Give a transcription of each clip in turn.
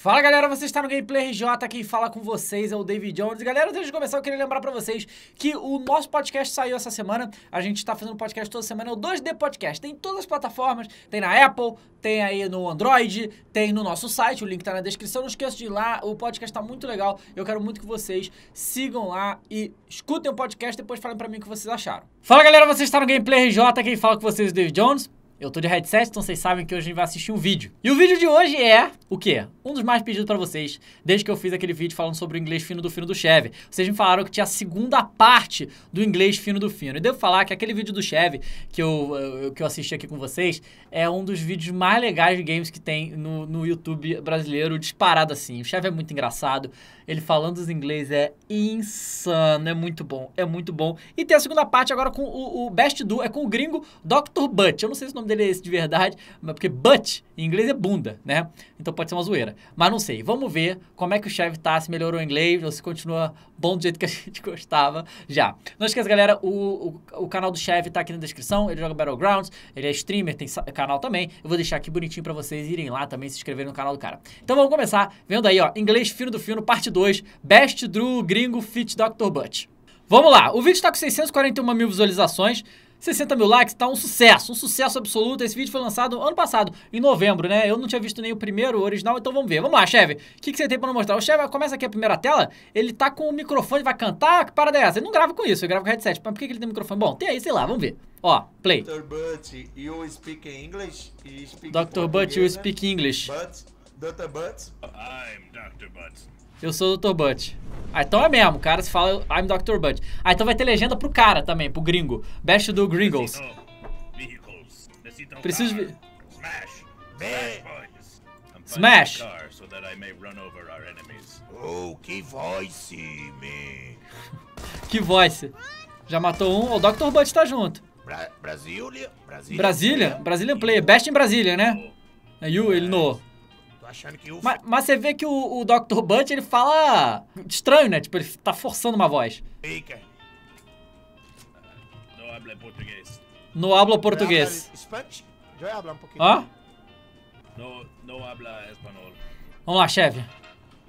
Fala galera, você está no Gameplay RJ, quem fala com vocês é o David Jones. Galera, antes de começar eu queria lembrar pra vocês que o nosso podcast saiu essa semana, a gente tá fazendo podcast toda semana, é o 2D Podcast, tem em todas as plataformas, tem na Apple, tem aí no Android, tem no nosso site, o link tá na descrição, não esqueça de ir lá, o podcast tá muito legal, eu quero muito que vocês sigam lá e escutem o podcast, depois falem pra mim o que vocês acharam. Fala galera, você está no Gameplay RJ, quem fala com vocês é o David Jones. Eu tô de headset, então vocês sabem que hoje a gente vai assistir um vídeo. E o vídeo de hoje é o quê? Um dos mais pedidos pra vocês, desde que eu fiz aquele vídeo falando sobre o inglês fino do fino do Chevy. Vocês me falaram que tinha a segunda parte do inglês fino do fino. E devo falar que aquele vídeo do Chevy que eu, eu- que eu assisti aqui com vocês é um dos vídeos mais legais de games que tem no, no YouTube brasileiro, disparado assim. O Chevy é muito engraçado. Ele falando os inglês é insano, é muito bom, é muito bom. E tem a segunda parte agora com o, o Best Do, é com o gringo Dr. Butt. Eu não sei se o nome dele é esse de verdade, porque Butt em inglês é bunda, né? Então pode ser uma zoeira. Mas não sei, vamos ver como é que o Chevy tá, se melhorou o inglês, ou se continua bom do jeito que a gente gostava já. Não esqueça, galera, o, o, o canal do Chevy tá aqui na descrição, ele joga Battlegrounds, ele é streamer, tem canal também. Eu vou deixar aqui bonitinho pra vocês irem lá também se inscreverem no canal do cara. Então vamos começar vendo aí, ó, inglês fino do fino, parte 2, Best Drew Gringo Fit Dr. Butt. Vamos lá, o vídeo tá com 641 mil visualizações, 60 mil likes, tá um sucesso, um sucesso absoluto. Esse vídeo foi lançado ano passado, em novembro, né? Eu não tinha visto nem o primeiro, o original, então vamos ver. Vamos lá, Chevy, o que, que você tem pra nos mostrar? O Chevy começa aqui a primeira tela, ele tá com o microfone, vai cantar, que parada é essa? Ele não grava com isso, ele grava com headset. Mas por que, que ele tem microfone? Bom, tem aí, sei lá, vamos ver. Ó, play. Dr. Butt, you speak English? You speak Dr. Butt, you speak English. But, Dr. Butt? I'm Dr. Butts. Eu sou o Dr. Butt. Ah, então é mesmo, o cara se fala I'm Dr. Butt. Ah, então vai ter legenda pro cara também, pro gringo. Best do. Necessito Preciso vi- Smash. Smash. Oh, que voice, man. Que voice. Já matou um, o Dr. Butt tá junto. Bra Brasília? Brasília? Brasília? Brasília Player. Best em Brasília, né? É you, ele no. Achando que o... Mas, mas você vê que o, o Dr. Butt, ele fala estranho, né? Tipo, ele tá forçando uma voz. Faker. No habla português. No habla português. Eu hablo um pouquinho. Ó, No, no habla espanhol. vamos lá, chefe.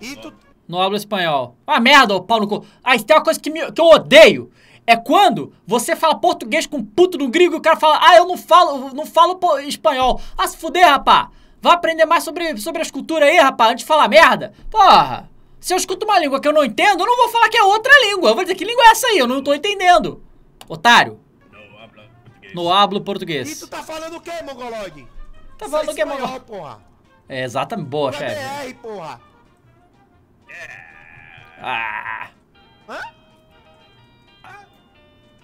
E tu... No habla espanhol. Ah, merda, ô pau no cu. Ah, isso tem uma coisa que, me- que eu odeio. É quando você fala português com um puto do gringo e o cara fala, ah, eu não falo, não falo espanhol. Ah, se fuder, rapá. Vai aprender mais sobre, sobre as culturas aí, rapá, antes de falar merda. Porra. Se eu escuto uma língua que eu não entendo, eu não vou falar que é outra língua. Eu vou dizer, que língua é essa aí? Eu não tô entendendo. Otário. No habla português. Hablo E tu tá falando o quê, Mongolog? Tá falando o que, mano? porra. É, exatamente. Boa, chefe. é BR, porra. Ah. Hã?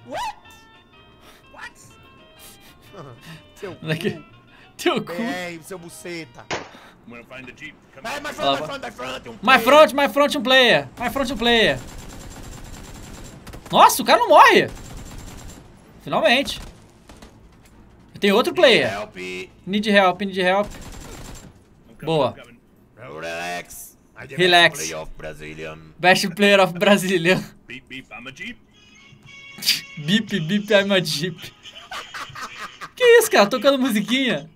What? What? Seu. Teu cu. BR, seu buceta. Find jeep. My front, my front, my front. Um My player. front, my front um player. My front um player. Nossa, o cara não morre. Finalmente. Tem outro player. Need help, need help. Boa. Relax. Relax. best player of Brazilian. Beep, beep. I'm a jeep. Bip, bip, I'm a jeep. Que isso, cara? Tocando musiquinha.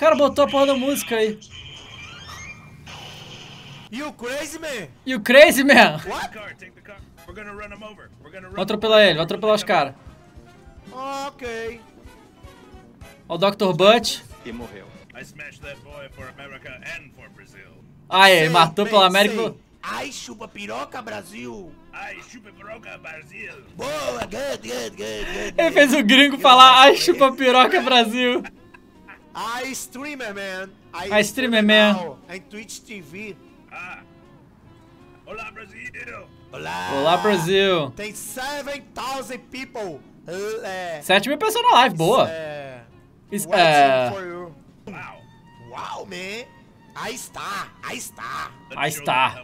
Cara botou a porra da música aí. You crazy, man? You crazy, man? What? Vou atropelar ele, vou atropelar os caras. Ok. Ó o Dr. Butt. I smashed that boy for America and for Brazil. Ah, ele Sei, matou pela América. e Ai, chupa piroca, Brasil. I chupa piroca Brazil. Boa, good, good, good, good. Ele fez o gringo falar, ai, chupa piroca, Brasil. I streamer, man. I streamer, man. Em Twitch TV. Ah. Olá, Brasil. Olá. Olá, Brasil. Tem 7,000 people. uh, É, 7 mil pessoas na live, boa. É, é. for you. Wow. Wow, man. Aí está, aí está. Aí está.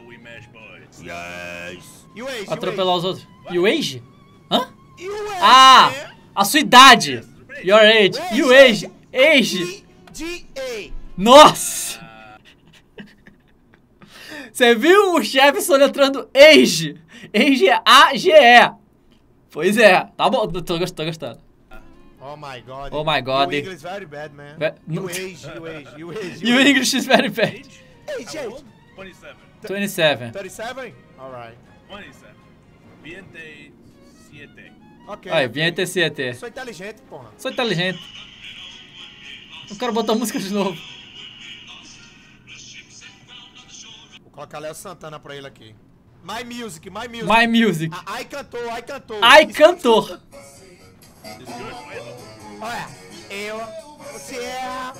Yes. E o Age? Atropelar os outros. E o age? Hã? E o Age, Ah, man? a sua idade. Your age. E o age? Age. D-A. Nossa. Você viu o chefe soletrando age? Age é A-G-E. Pois é, tá bom, tô, gost- tô gostando. Oh my god. Oh my God. Your English very bad, man. Ve- you no- age, you age, you age. E o English is very bad. Age? Age, age. old? 27. 27. 37? Alright. 27. 27. Ok. Aí, ok. vinha TCT. Sou inteligente, porra. Sou inteligente. O cara botou a música de novo. Vou colocar Léo Santana pra ele aqui. My music, my music. My Music. Ai cantou, ai cantou. Ai, cantor. Olha, eu, você é...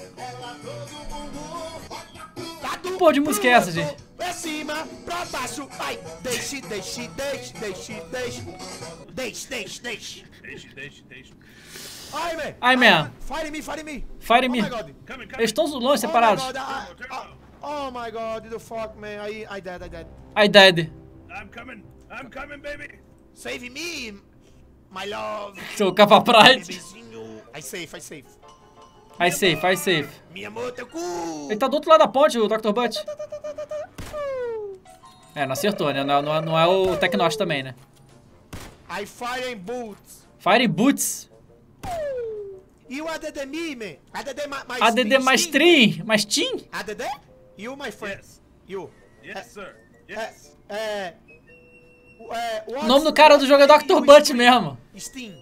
Tá do Pô, de música é essa, gente? Pra cima, pra baixo, vai. Deixe, deixe, deixe, deixe, deixe. Deixe, deixe, deixe. Deixe, deixe, deixe. Ai, man. Fire me, fire me. Fire oh me. Eles estão longe, Oh separados. oh my god, the fuck, man. I, I dead, I dead. I dead. I'm coming. I'm coming, baby. Save me, my love. Seu capa pride. I safe, I safe. I safe, I safe. Me amor, teu cu. Ele tá do outro lado da ponte, o Dr. Butt. É, não acertou, né? Não, é- não é- não é o Tecnos também, né? I fire in boots. Fire Boots. You ADD me, man. ADD my, my ADD mais Steam. Trim. Mais Team? ADD? You, my friend. Yes. You. Yes, sir. É, Yes. é, é, O nome do cara do jogo é Dr. Butt mesmo. Steam.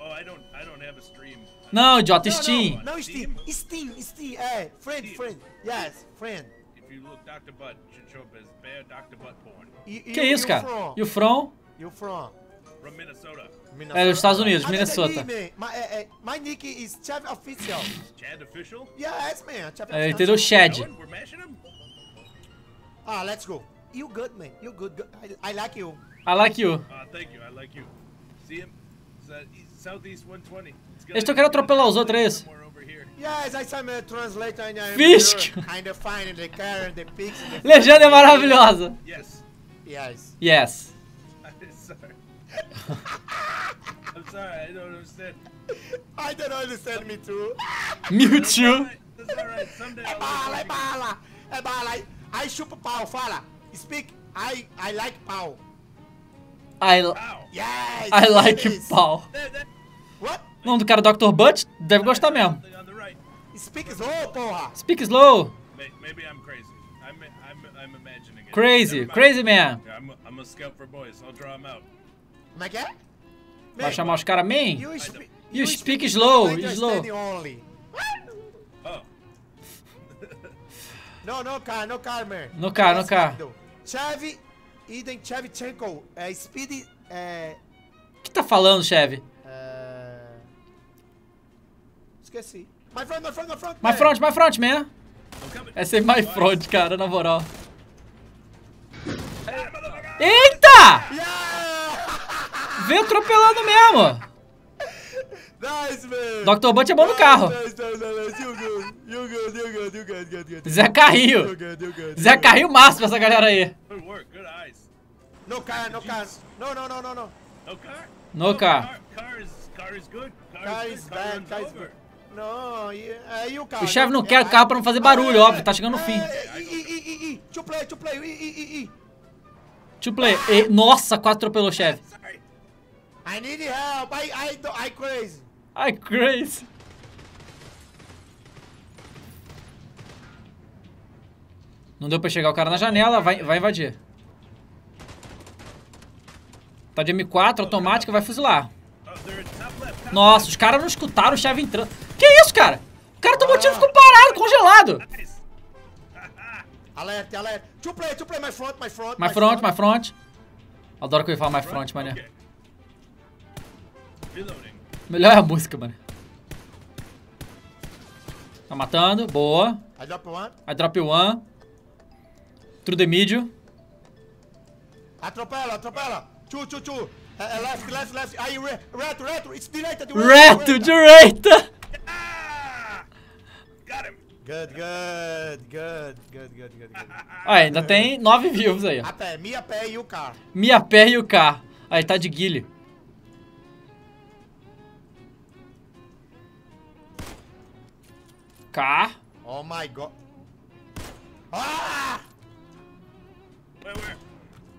Oh, I don't. I don't have a stream. Não, idiota, Não, Steam. Não, não Steam. Steam, Steam. É, friend, Steam. friend. Yes, friend. If you look Dr. Butt, it should show up as Bear Dr. Butt porn You, Que isso, cara? From? E o From? You from? From Minnesota. É dos Estados Unidos, ADD Minnesota. My, é, é, my nick is Chef Official. Chad official. Yes, man. É, ele Official. entendeu him. Ah, let's go. You good, man. You good. good. I, I like you. I like you. Uh, thank you. I like you. See him? Southeast 120. It's Eles estão querendo atropelar os outros, é isso? Fisk. Legenda é maravilhosa. Yes. Yes. I'm sorry. I don't understand. I don't understand me too. Mewtwo. That's all right. Someday É I'll bala, é bala. É bala. I chupa pau, fala. Speak. I I like pau. I. Yes. I like pau. What? O nome do cara é Dr. Butt? Deve gostar mesmo. Something on the right. Speak slow, porra. Speak slow. May- Maybe I'm crazy. I'm, I'm, I'm imagining it. Crazy. Crazy man. Yeah, I'm, a, I'm a scout for boys. I'll draw him out. Como é que é? Vai Man, chamar os caras man? You, speak, You speak slow, slow. only. Oh. No, no car, no car, man. No car, no car. Chevy Iden Chevchenko. É Speed. É. O que tá falando, chefe? é... Esqueci. My front, my front, my front. My man. front, my front, man. É my front, cara, na moral. Eita! Yeah! Veio atropelando mesmo. Nice, man. Dr. Butt é bom no carro. Nice, nice. Zé Carrinho. Zé Carrinho máximo essa galera aí. No car, no car. No, no, no, no, no. No car? No car. Car, is car is good. Car, is bad, car is good. É, e o carro? O chefe não É, quer o carro pra não fazer barulho, óbvio, tá chegando no fim. É, to play, to play. To play. Nossa, quase atropelou o chefe. I need help. I, I, I crazy. Ai, crazy. Não deu pra chegar o cara na janela, vai, vai invadir. Tá de M4, automática, vai fuzilar. Nossa, os caras não escutaram o chefe entrando. Que isso, cara? O cara tomou tiro e ficou parado, congelado. left. Nice. Alert, alert. To play, to play, my front, my front. My front, my front. Adoro que ele fala my front, mané. Melhor é a música, mano. Tá matando, boa. I drop one. I drop one. Through the middle. Atropela, atropela. Two, two. Uh, uh, left, left, left. Aí, re, reto, reto. It's direita, direita. Reto, direita. Ah! Got him. Good, good, good, good, good, good, good. Ah, ainda tem nove vivos aí, ó. A pé, minha pé e o carro. Mia pé e o K. Aí tá de guile. K. Oh my god. Ah!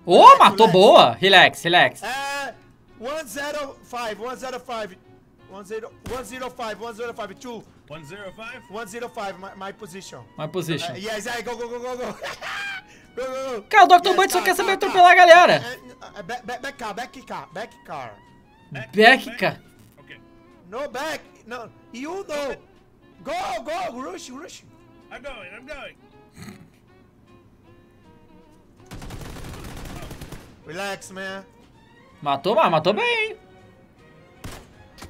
Ô, matou boa. Relax, relax. É. 105, 105, 10, 105, 105, 2, 105? 105, my, my position. My position. Uh, yes, yeah, go, go, go, go, go. Cara, o Dr. Yes, Bud só car, quer saber car, car. atropelar a galera. Uh, uh, back, back, back car, back car, back car. Beck, cara. Okay. No back, no, you know. Go, go, rush, rush. I'm going, I'm going. Relax, man. Matou, mas matou bem?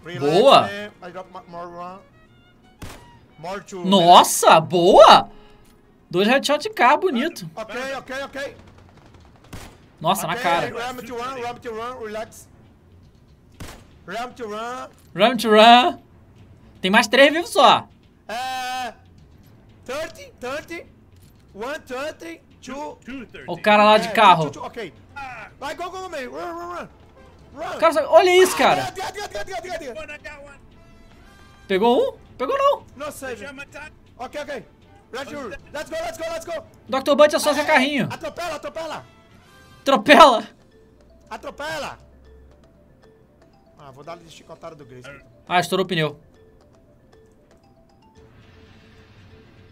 Relax, Boa. man. I got mo- more run. More two. man. Nossa, boa! Dois headshot de cá, bonito. Ok, ok, ok. Nossa, na Ok, cara. Ram to run, ram to run, relax. Ram to run. Run to run. Tem mais três vivos só. Uh, 30, 30, 130, 2. 230. O cara lá de carro. Ok. Ah, Vai, go, go, man. Run, run, run. Run. Cara, olha isso, cara. One. Pegou um? Pegou não. Save. My time. Ok, ok. Let's go, let's go, let's go, go. Dr. Bud é só seu carrinho. Atropela, atropela. Atropela. Atropela. Ah, vou dar de chicotada do Grace. Ah, estourou o pneu.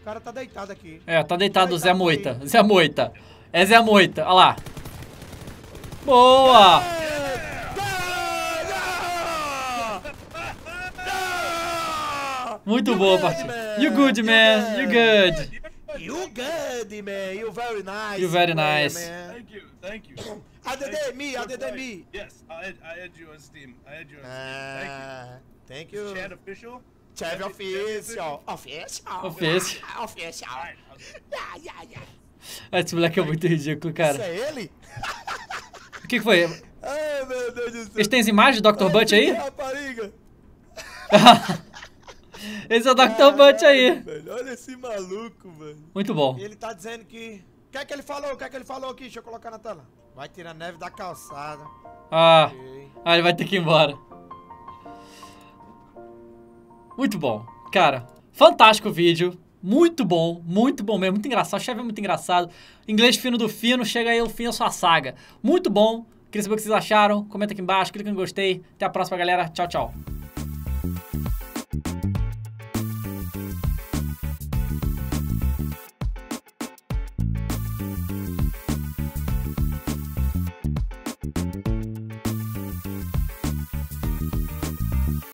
O cara tá deitado aqui. É, tá deitado o Zé Moita. Zé Moita. É Zé Moita. Olha lá. Boa! Muito boa a partida. You good, man. You good. You good, man. You very nice. You very nice. man. Thank you, thank you. ADD me, ADD me. Yes, I add, I add you on Steam. I add you on Ah, thank Steam. you. Thank you. Chat official? Chat official. Official. Official. Official. Yeah. Ah, Esse moleque é muito ridículo, Isso cara. é ele? O que, que foi? Ai, meu Deus do céu. Eles têm as imagens do Dr. Butt aí? Rapariga. Esse é o Dr. Butt aí. Velho, olha esse maluco, velho. Muito bom. E ele tá dizendo que... O que é que ele falou? O que é que ele falou aqui? Deixa eu colocar na tela. Vai tirar neve da calçada. Ah, Ok. ah, ele vai ter que ir embora. Muito bom. Cara, fantástico vídeo. Muito bom, muito bom mesmo, muito engraçado. O chefe é muito engraçado. Inglês fino do fino, chega aí o fim da sua saga. Muito bom. Queria saber o que vocês acharam. Comenta aqui embaixo, clica em gostei. Até a próxima, galera. Tchau, tchau.